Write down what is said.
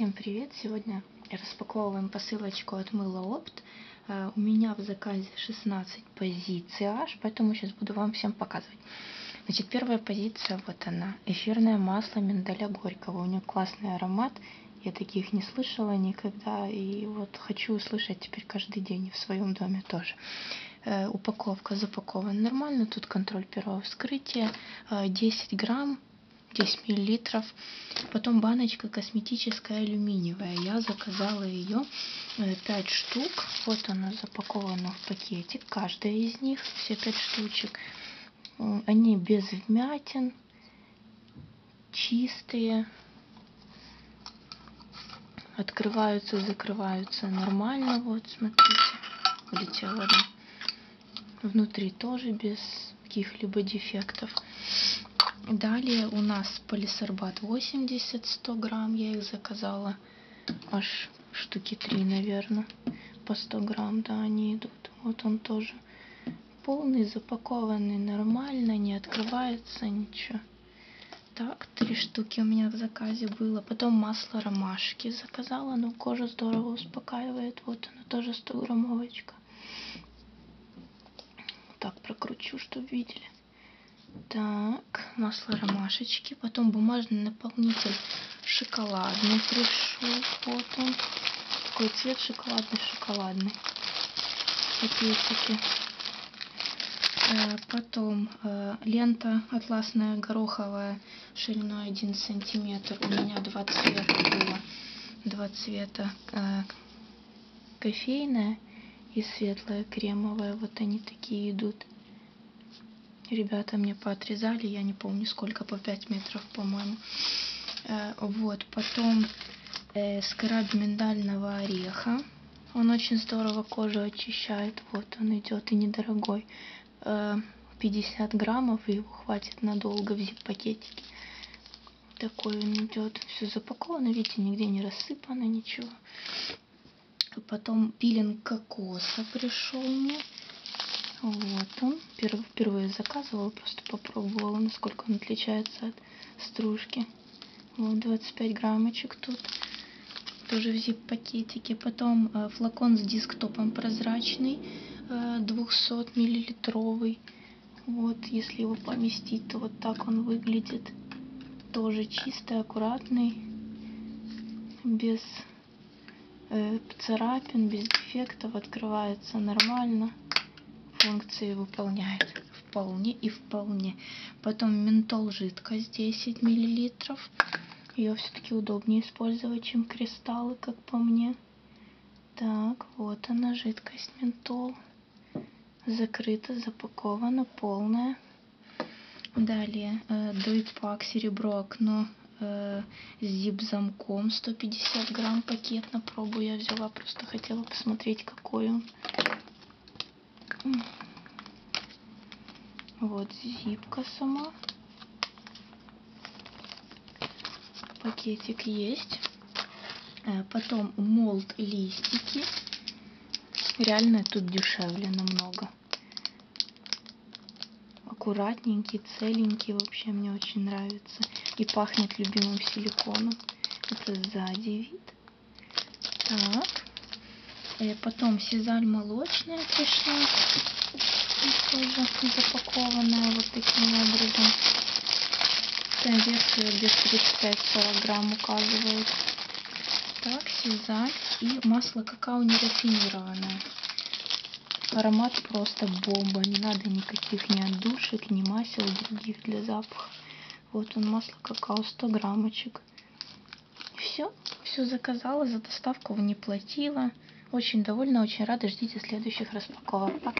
Всем привет! Сегодня распаковываем посылочку от мыла Опт. Э, у меня в заказе 16 позиций аж, поэтому сейчас буду вам всем показывать. Значит, первая позиция, вот она. Эфирное масло миндаля горького. У нее классный аромат. Я таких не слышала никогда. И вот хочу услышать теперь каждый день в своем доме тоже. Э, упаковка запакована нормально. Тут контроль первого вскрытия. 10 э, грамм 10 миллилитров. Потом баночка косметическая алюминиевая. Я заказала ее 5 э, штук. Вот она запакована в пакетик. Каждая из них, все 5 штучек. Они без вмятин, чистые. Открываются, закрываются нормально. Вот, смотрите. Улетела одна. Внутри тоже без каких-либо дефектов. Далее у нас полисорбат 80, 100 грамм. Я их заказала аж штуки 3, наверное, по 100 грамм, да, они идут. Вот он тоже полный, запакованный нормально, не открывается ничего. Так, три штуки у меня в заказе было. Потом масло ромашки заказала, но кожа здорово успокаивает. Вот она тоже 100 граммовочка. Так, прокручу, чтобы видели. Так, масло ромашечки. Потом бумажный наполнитель шоколадный пришел. Вот он. Такой цвет шоколадный-шоколадный. Пакетики. Э, потом э, лента атласная гороховая шириной 1 сантиметр. У меня два цвета было. Два цвета. Э, кофейная и светлая кремовая. Вот они такие идут. Ребята мне поотрезали, я не помню сколько, по 5 метров, по-моему. Э, вот, потом э, скраб миндального ореха. Он очень здорово кожу очищает. Вот он идет и недорогой. Э, 50 граммов, и его хватит надолго в зип-пакетике. Такой он идет. Все запаковано, видите, нигде не рассыпано, ничего. Потом пилинг кокоса пришел мне. Вот он. Впервые заказывала, просто попробовала, насколько он отличается от стружки. Вот 25 граммочек тут. Тоже в зип-пакетике. Потом э, флакон с дисктопом прозрачный, э, 200 миллилитровый. Вот, если его поместить, то вот так он выглядит. Тоже чистый, аккуратный, без э, царапин, без дефектов, открывается нормально функции выполняет вполне и вполне. Потом ментол жидкость 10 миллилитров. Ее все-таки удобнее использовать, чем кристаллы, как по мне. Так, вот она, жидкость ментол. Закрыта, запакована, полная. Далее, э, дуйпак, серебро, окно э, с зип-замком. 150 грамм пакет на пробу я взяла. Просто хотела посмотреть, какой он. Вот зипка сама. Пакетик есть. Э, потом молд листики. Реально тут дешевле намного. Аккуратненький, целенький. Вообще мне очень нравится. И пахнет любимым силиконом. Это сзади вид. Так. И потом сизаль молочная пришла. тоже запакованная вот таким образом. Конверсия без 35-40 грамм указывает. Так, сизаль и масло какао нерафинированное. Аромат просто бомба. Не надо никаких ни отдушек, ни масел других для запаха. Вот он, масло какао, 100 граммочек. Все, все заказала, за доставку не платила. Очень довольна, очень рада. Ждите следующих распаковок. Пока.